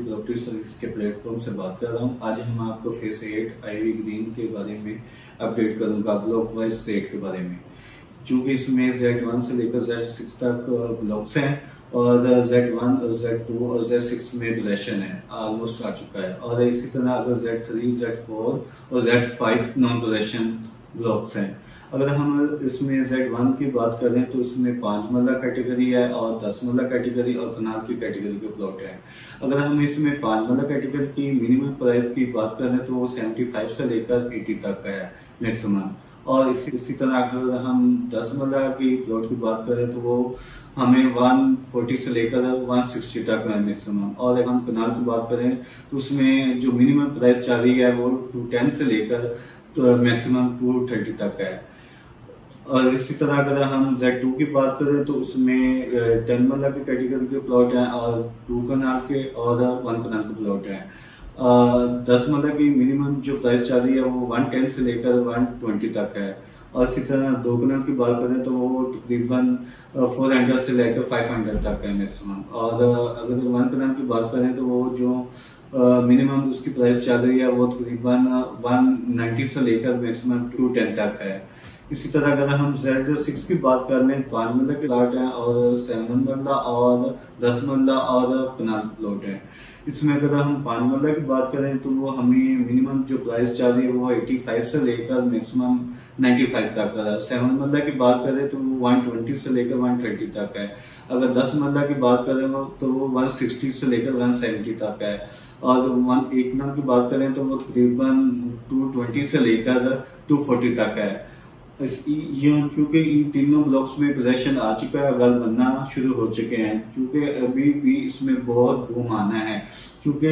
Property service के platform से बात कर रहा हूँ। आज हम आपको फेस एट आईवी ग्रीन के बारे में अपडेट करूँगा ब्लॉक वाइज रेट के बारे में। चूँकि इसमें जेड वन से लेकर जेड सिक्स तक ब्लॉक्स हैं और जेड वन और जेड और जेड में पोजेशन है ऑलमोस्ट आ चुका है। और इसी तरह अगर जेड थ्री जेड फोर और Z five non possession blocks हैं। अगर हम इसमें जेड वन की बात करें तो इसमें पाँच मल्ला कैटेगरी है और दस मल्ला कैटेगरी और कनाल की कैटेगरी के प्लॉट है। अगर हम इसमें पाँच मल्ला कैटेगरी की मिनिमम प्राइस की बात करें तो वो सेवेंटी फाइव से लेकर एटी तक का है मैक्सिमम और इसी इसी तरह अगर हम दस मल्ला की प्लॉट की बात करें तो वो हमें 140 से लेकर 160 तक है मैक्सिमम और अगर हम कनाल की बात करें तो उसमें जो मिनिमम प्राइस चल रही है वो 210 से लेकर तो मैक्सिमम 230 तक है। और इसी तरह अगर हम जेड टू की बात करें तो उसमें टेन की कैटेगरी के प्लॉट हैं और टू कनाल के और वन कनाल के प्लॉट हैं। दस मतलब की मिनिमम जो प्राइस चल रही है वो वन टेन से लेकर वन ट्वेंटी तक है। और इसी तरह दो कनाल की बात करें तो वो तकरीबन फोर हंड्रेड से लेकर फाइव हंड्रेड तक है मैक्सिमम और अगर वन कनाल की बात करें तो वो जो मिनिमम उसकी प्राइस चल रही है वो तकरीबन वन नाइन्टी से लेकर मैक्सिमम टू टेन तक है। इसी तरह अगर हम जेड सिक्स की बात कर लें तो आठ के प्लॉट हैं और सेवन मल्ला और दस मल्ला और कनाल प्लॉट है। इसमें अगर हम मल्ला की बात करें तो वो हमें मिनिमम जो प्राइस चल रही है, वो 85 से लेकर मैक्सिमम 95 तक का सेवन मल्ला की बात करें तो वो 120 से लेकर 130 तक है। अगर दस मल्ला की बात करें तो वो 160 से लेकर 170 तक है। और वन एक नल की बात करें तो वो तकरीबन 220 से लेकर 240 तक है। क्योंकि इन तीनों ब्लॉक्स में पोजेशन आ चुका है अगर बनना शुरू हो चुके हैं। क्योंकि अभी भी इसमें बहुत बूम आना है। क्योंकि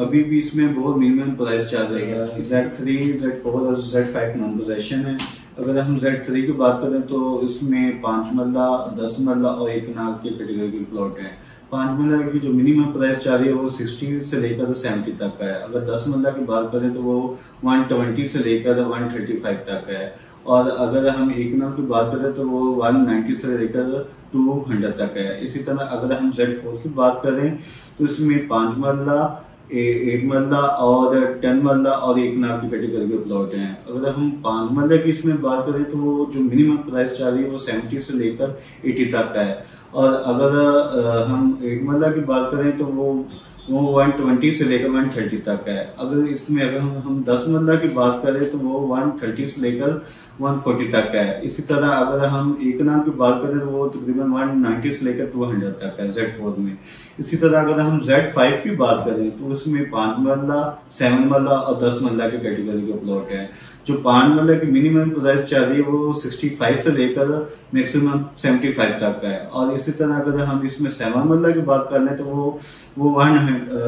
अभी भी इसमें बहुत मिनिमम प्राइस चल रही है। जेड थ्री जेड फोर और जेड फाइव नॉन पोजेशन है। अगर हम जेड थ्री की बात करें तो इसमें पाँच मल्ला, दस मल्ला और एक नाग के कैटेगरी के प्लॉट है। पाँच मल्ला की जो मिनिमम प्राइस चाह रही है वो सिक्सटी से लेकर सेवेंटी तक का है। अगर दस मल्ला की बात करें तो वो वन ट्वेंटी से लेकर वन थर्टी फाइव तक है। और अगर हम एक नाम की बात करें तो वो वन नाइन्टी से लेकर टू हंड्रेड तक है। इसी तरह अगर हम जेड फोर की बात करें तो इसमें पाँच मल्ला एट मरला और टेन मरला और एक नाम की कैटेगरी के प्लॉट हैं। अगर हम पाँच मरला की इसमें बात करें तो वो जो मिनिमम प्राइस चाह रही है वो सेवेंटी से लेकर एटी तक का है। और अगर हम एक मरला की बात करें तो वो वो 120 से लेकर 130 तक है। अगर इसमें अगर हम दस मल्ला की बात करें तो वो 130 से लेकर 140 तक है। इसी तरह अगर हम एक नाम की बात करें तो वो तकरीबन 190 से लेकर 200 तक है जेड फोर में। इसी तरह अगर हम जेड फाइव की बात करें तो उसमें पाँच मल्ला सेवन मल्ला और दस मल्ला की कैटेगरी के प्लॉट है। जो पाँच मल्ला की मिनिमम प्राइस चल रही है वो 65 से लेकर मैक्सिमम 75 तक है। और इसी तरह अगर हम इसमें सेवन मल्ला की बात कर लें तो वो वो वन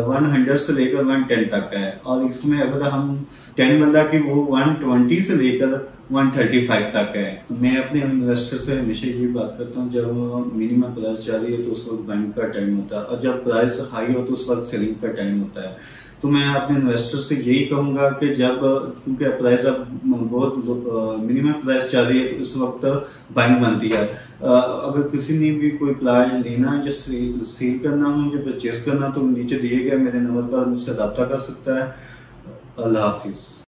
वन हंड्रेड से लेकर वन टेन तक का है। और इसमें अगर हम टेन बंदा की वो वन ट्वेंटी से लेकर 135 तक है। मैं अपने इन्वेस्टर से हमेशा यही बात करता हूँ, जब मिनिमम प्राइस जा रही है तो उस वक्त बैंक का टाइम होता है और जब प्राइस हाई हो तो उस वक्त सेलिंग का टाइम होता है। तो मैं अपने इन्वेस्टर से यही कहूँगा कि जब, क्योंकि प्राइस अब बहुत मिनिमम प्राइस चल रही है तो इस वक्त बाइंग बनती है। अगर किसी ने भी कोई प्लाट लेना या सेल करना हो या परचेज करना तो नीचे दिए गए मेरे नंबर पर मुझसे रब्ता कर सकता है। अल्लाह हाफिज़।